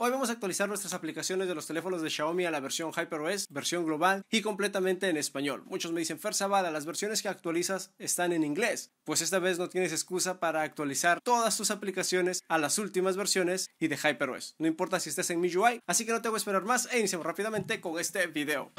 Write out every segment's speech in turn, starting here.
Hoy vamos a actualizar nuestras aplicaciones de los teléfonos de Xiaomi a la versión HyperOS, versión global y completamente en español. Muchos me dicen, Fer Zavala, las versiones que actualizas están en inglés. Pues esta vez no tienes excusa para actualizar todas tus aplicaciones a las últimas versiones y de HyperOS. No importa si estés en MIUI, así que no te voy a esperar más e iniciamos rápidamente con este video.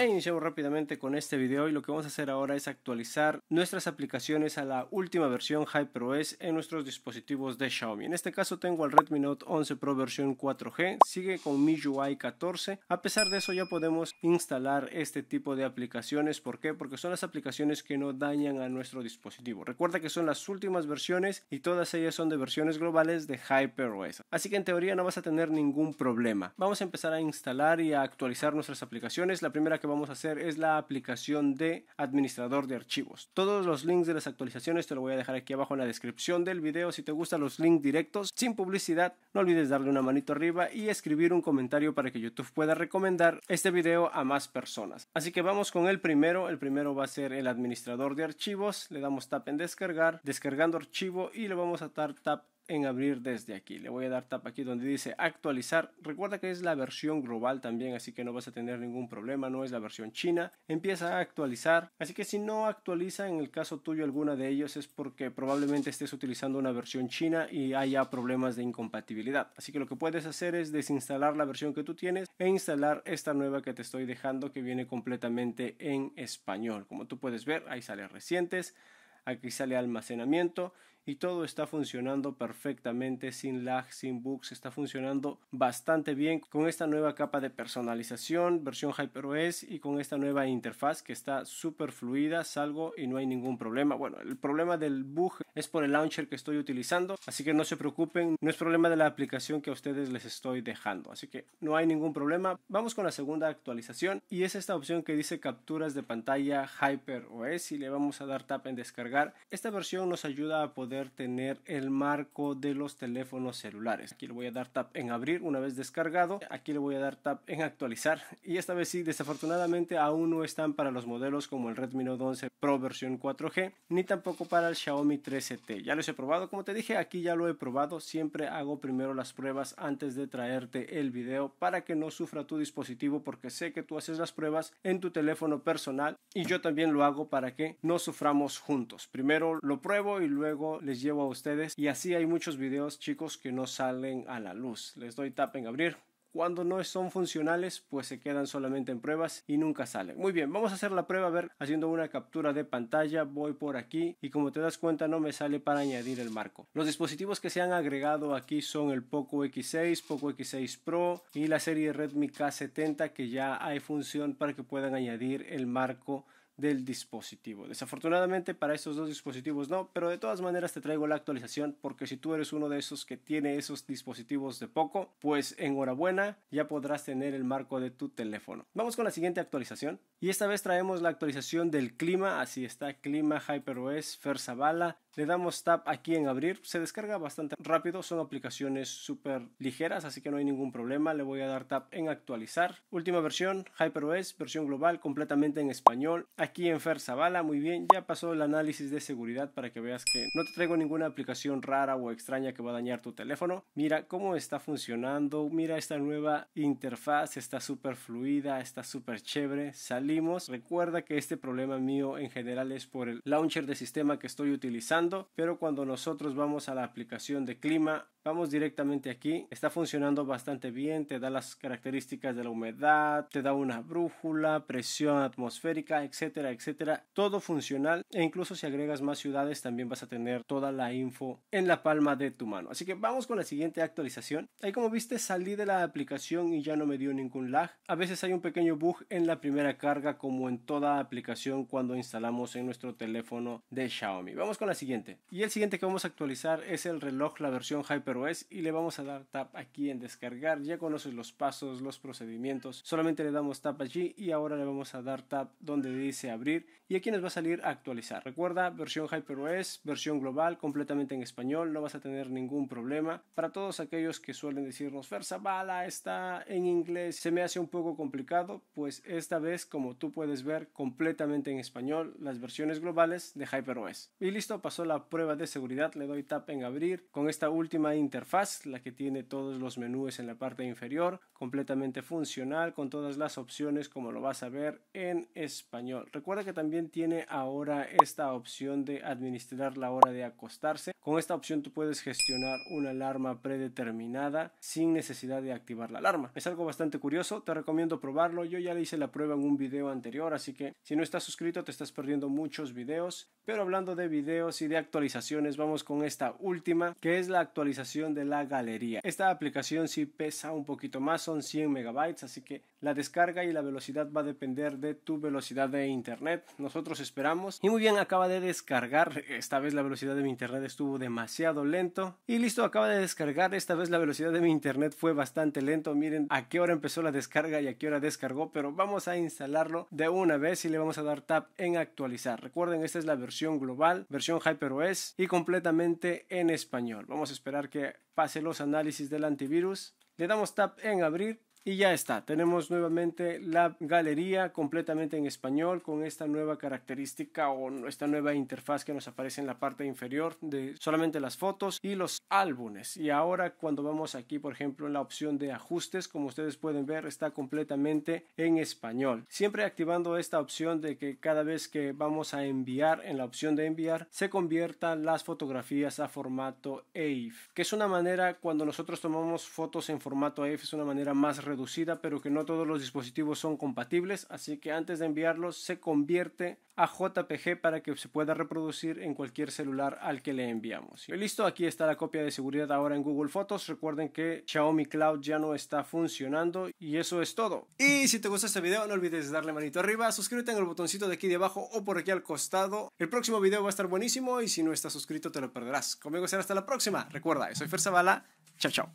E iniciamos rápidamente con este video y lo que vamos a hacer ahora es actualizar nuestras aplicaciones a la última versión HyperOS en nuestros dispositivos de Xiaomi. En este caso tengo el Redmi Note 11 Pro versión 4G, sigue con MIUI 14. A pesar de eso ya podemos instalar este tipo de aplicaciones. ¿Por qué? Porque son las aplicaciones que no dañan a nuestro dispositivo. Recuerda que son las últimas versiones y todas ellas son de versiones globales de HyperOS. Así que en teoría no vas a tener ningún problema. Vamos a empezar a instalar y a actualizar nuestras aplicaciones. La primera que vamos a hacer es la aplicación de administrador de archivos. Todos los links de las actualizaciones te lo voy a dejar aquí abajo en la descripción del video. Si te gustan los links directos sin publicidad, no olvides darle una manito arriba y escribir un comentario para que YouTube pueda recomendar este video a más personas. Así que vamos con el primero. El primero va a ser el administrador de archivos. Le damos tap en descargar, descargando archivo y le vamos a dar tap en abrir desde aquí. Le voy a dar tap aquí donde dice actualizar. Recuerda que es la versión global también, así que no vas a tener ningún problema, no es la versión china. Empieza a actualizar, así que si no actualiza en el caso tuyo alguna de ellos es porque probablemente estés utilizando una versión china y haya problemas de incompatibilidad. Así que lo que puedes hacer es desinstalar la versión que tú tienes e instalar esta nueva que te estoy dejando que viene completamente en español. Como tú puedes ver, ahí sale recientes, aquí sale almacenamiento y todo está funcionando perfectamente sin lag, sin bugs, está funcionando bastante bien con esta nueva capa de personalización, versión HyperOS y con esta nueva interfaz que está súper fluida, salgo y no hay ningún problema. Bueno, el problema del bug es por el launcher que estoy utilizando, así que no se preocupen, no es problema de la aplicación que a ustedes les estoy dejando, así que no hay ningún problema. Vamos con la segunda actualización y es esta opción que dice capturas de pantalla HyperOS y le vamos a dar tap en descargar. Esta versión nos ayuda a poder tener el marco de los teléfonos celulares. Aquí le voy a dar tap en abrir una vez descargado. Aquí le voy a dar tap en actualizar. Y esta vez sí, desafortunadamente aún no están para los modelos como el Redmi Note 11 Pro versión 4G, ni tampoco para el Xiaomi 13T. Ya los he probado, como te dije, aquí ya lo he probado. Siempre hago primero las pruebas antes de traerte el video para que no sufra tu dispositivo porque sé que tú haces las pruebas en tu teléfono personal y yo también lo hago para que no suframos juntos. Primero lo pruebo y luego les llevo a ustedes y así hay muchos videos chicos que no salen a la luz. Les doy tap en abrir. Cuando no son funcionales, pues se quedan solamente en pruebas y nunca salen. Muy bien, vamos a hacer la prueba, a ver, haciendo una captura de pantalla, voy por aquí y como te das cuenta no me sale para añadir el marco. Los dispositivos que se han agregado aquí son el Poco X6, Poco X6 Pro y la serie Redmi K70 que ya hay función para que puedan añadir el marco del dispositivo. Desafortunadamente para estos dos dispositivos no, pero de todas maneras te traigo la actualización porque si tú eres uno de esos que tiene esos dispositivos de poco, pues enhorabuena, ya podrás tener el marco de tu teléfono. Vamos con la siguiente actualización y esta vez traemos la actualización del clima, así está, clima HyperOS Fersabala le damos tap aquí en abrir, se descarga bastante rápido, son aplicaciones súper ligeras, así que no hay ningún problema. Le voy a dar tap en actualizar. Última versión, HyperOS, versión global, completamente en español. Aquí en Fer Zavala, muy bien, ya pasó el análisis de seguridad para que veas que no te traigo ninguna aplicación rara o extraña que va a dañar tu teléfono. Mira cómo está funcionando, mira esta nueva interfaz, está súper fluida, está súper chévere. Salimos, recuerda que este problema mío en general es por el launcher de sistema que estoy utilizando pero cuando nosotros vamos a la aplicación de clima, vamos directamente aquí, está funcionando bastante bien, te da las características de la humedad, te da una brújula, presión atmosférica, etcétera, etcétera, todo funcional e incluso si agregas más ciudades también vas a tener toda la info en la palma de tu mano. Así que vamos con la siguiente actualización. Ahí como viste salí de la aplicación y ya no me dio ningún lag. A veces hay un pequeño bug en la primera carga como en toda aplicación cuando instalamos en nuestro teléfono de Xiaomi. Vamos con la siguiente. Y el siguiente que vamos a actualizar es el reloj, la versión Hyper HyperOS y le vamos a dar tap aquí en descargar. Ya conoces los pasos, los procedimientos. Solamente le damos tap allí y ahora le vamos a dar tap donde dice abrir y aquí nos va a salir actualizar. Recuerda, versión HyperOS, versión global, completamente en español, no vas a tener ningún problema. Para todos aquellos que suelen decirnos, Versa Bala está en inglés, se me hace un poco complicado, pues esta vez, como tú puedes ver, completamente en español, las versiones globales de HyperOS. Y listo, pasó la prueba de seguridad, le doy tap en abrir con esta última interfaz, la que tiene todos los menús en la parte inferior, completamente funcional, con todas las opciones como lo vas a ver en español. Recuerda que también tiene ahora esta opción de administrar la hora de acostarse. Con esta opción tú puedes gestionar una alarma predeterminada sin necesidad de activar la alarma. Es algo bastante curioso, te recomiendo probarlo. Yo ya le hice la prueba en un video anterior, así que si no estás suscrito te estás perdiendo muchos videos. Pero hablando de videos y de actualizaciones, vamos con esta última, que es la actualización de la galería. Esta aplicación sí pesa un poquito más, son 100 megabytes, así que la descarga y la velocidad va a depender de tu velocidad de internet. Nosotros esperamos. Y muy bien, acaba de descargar. Esta vez la velocidad de mi internet estuvo demasiado lento. Y listo, acaba de descargar. Esta vez la velocidad de mi internet fue bastante lento. Miren a qué hora empezó la descarga y a qué hora descargó. Pero vamos a instalarlo de una vez y le vamos a dar tap en actualizar. Recuerden, esta es la versión global, versión HyperOS y completamente en español. Vamos a esperar que pase los análisis del antivirus. Le damos tap en abrir y ya está, tenemos nuevamente la galería completamente en español con esta nueva característica o esta nueva interfaz que nos aparece en la parte inferior de solamente las fotos y los álbumes. Y ahora cuando vamos aquí, por ejemplo, en la opción de ajustes, como ustedes pueden ver, está completamente en español. Siempre activando esta opción de que cada vez que vamos a enviar, en la opción de enviar, se conviertan las fotografías a formato AIF, que es una manera cuando nosotros tomamos fotos en formato AIF, es una manera más reducida, pero que no todos los dispositivos son compatibles, así que antes de enviarlos se convierte a JPG para que se pueda reproducir en cualquier celular al que le enviamos. Y listo, aquí está la copia de seguridad ahora en Google Fotos. Recuerden que Xiaomi Cloud ya no está funcionando y eso es todo. Y si te gustó este video, no olvides darle manito arriba, suscríbete en el botoncito de aquí de abajo o por aquí al costado. El próximo video va a estar buenísimo y si no estás suscrito te lo perderás. Conmigo será hasta la próxima. Recuerda, soy Fer Zavala. Chao, chao.